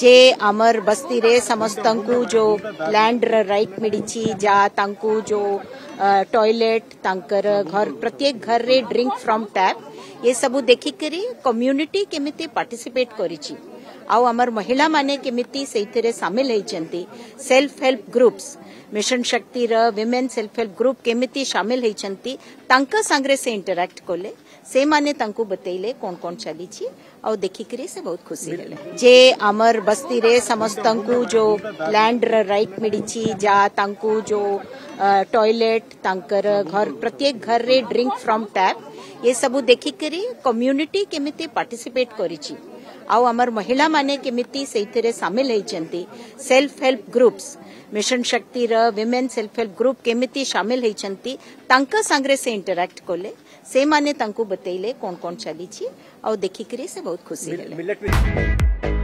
जे अमर बस्ती रे समस्त जो लैंड राइट मिली जा तंकु जो टॉयलेट तंकर घर प्रत्येक घर रे ड्रिंक फ्रॉम टैप ये सब देखिक कम्युनिटी केमी पार्टिसिपेट करिछि आमर महिला माने के मिति सामिल होती self help groups mission Shakti र विमेन सेल्फ हेल्प ग्रुप केमिति सामिल हेचंती से इंटरेक्ट कोले से माने बतेले कोन कोन चली छी से बहुत खुशी जे अमर बस्ती रे समस्तंकु जो लैंड राइट मिडी जो टॉयलेट तंकर घर प्रत्येक घर रे ड्रिंक फ्रॉम टैप ये सब देखि करे कम्युनिटी केमिति पार्टिसिपेट करी ଆଉ ଆମର ମହିଳାମାନେ କେମିତି ସେଇଥିରେ ସାମିଲ ହେଇଛନ୍ତି ସେଲ୍ଫ ହେଲ୍ପ ଗ୍ରୁପ୍ସ ମିଶନ ଶକ୍ତିର ୱିମେନ୍ ସେଲ୍ଫ ହେଲ୍ପ ଗ୍ରୁପ୍ କେମିତି ସାମିଲ ହେଇଛନ୍ତି ତାଙ୍କ ସାଙ୍ଗରେ ସେ ଇଣ୍ଟରାକ୍ଟ କଲେ ସେମାନେ ତାଙ୍କୁ ବତେଇଲେ କ'ଣ କ'ଣ ଚାଲିଛି ଆଉ ଦେଖିକିରି ସେ ବହୁତ ଖୁସି ହେଲେ